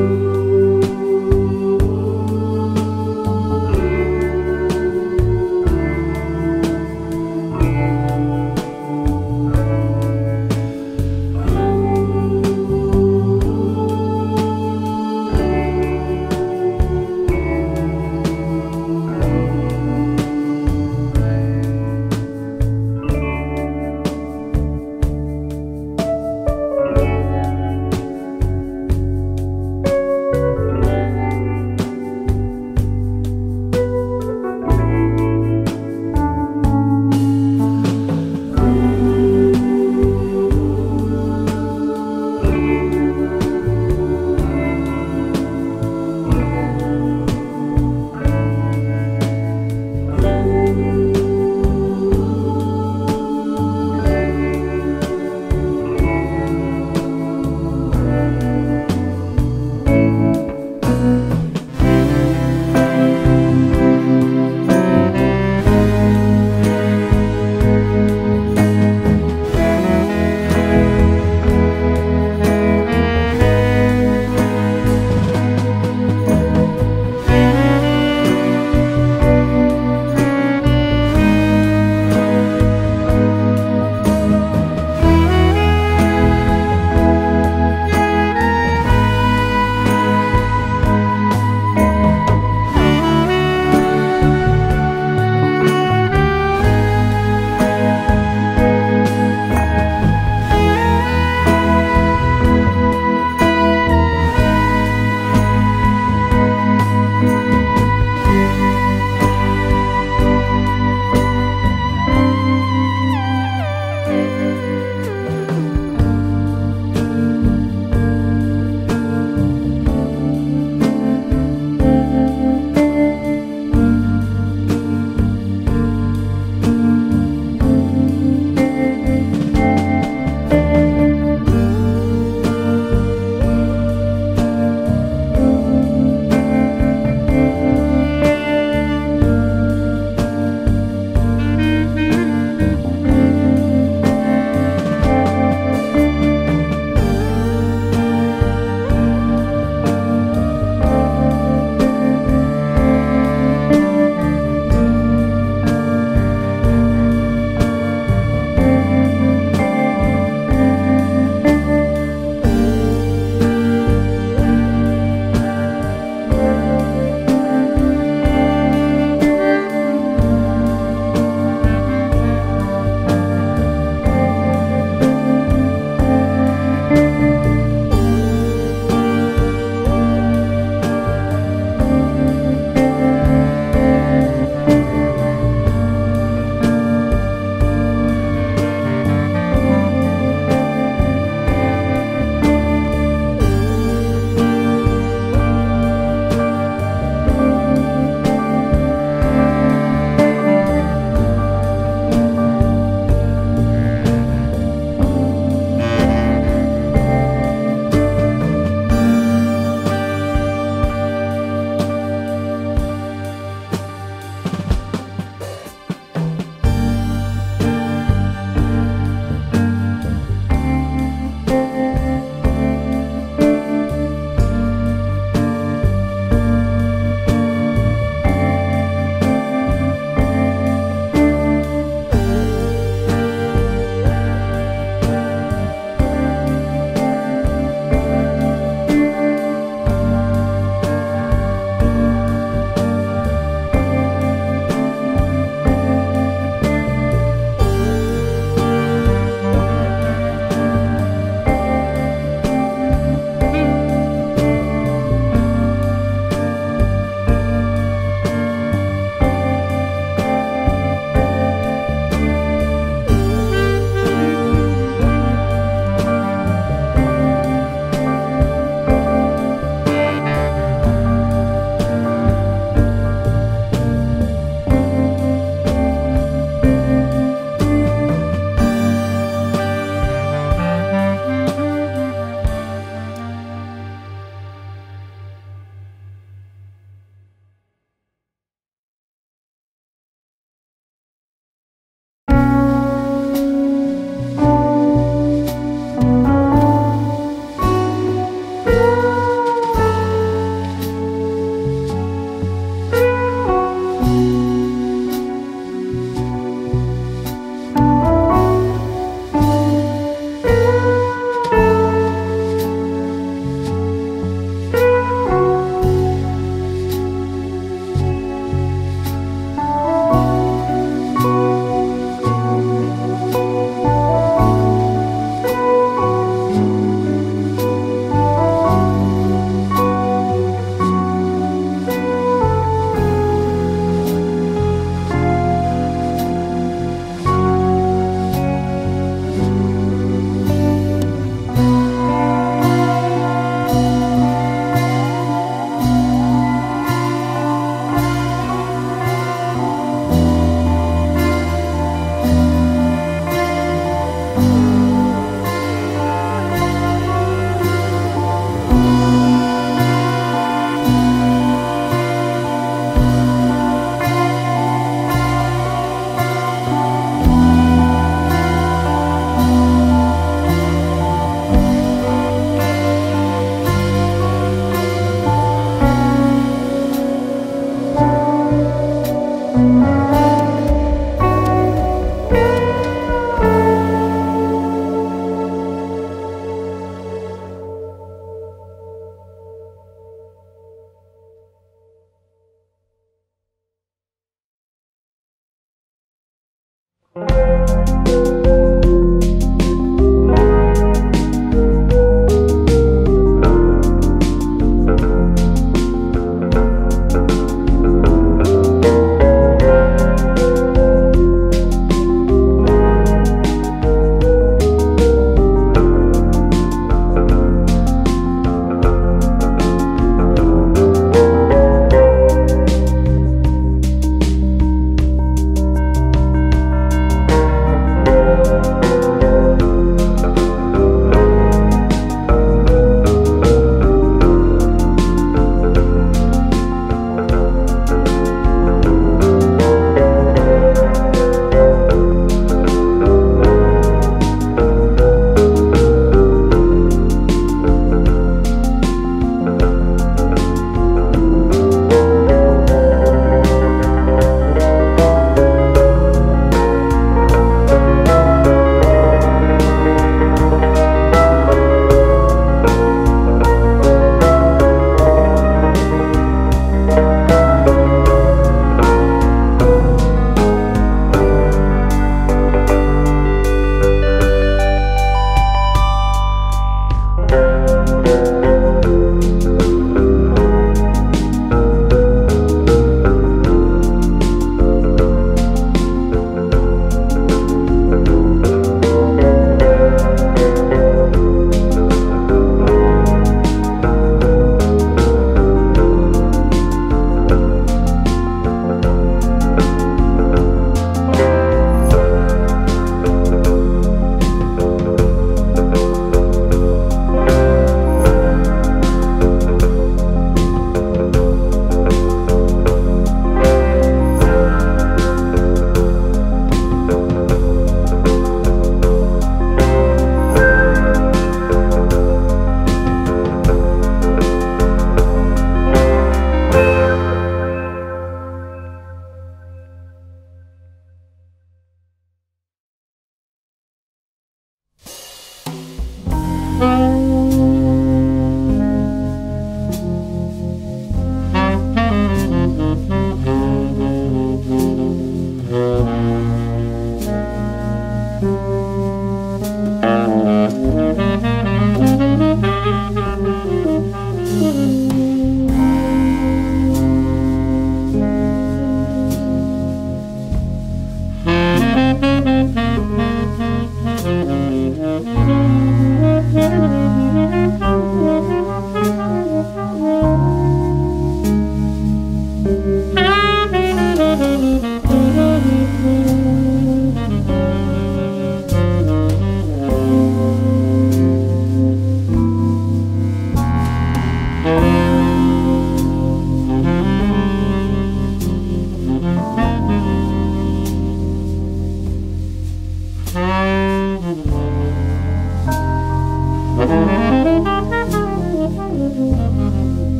you.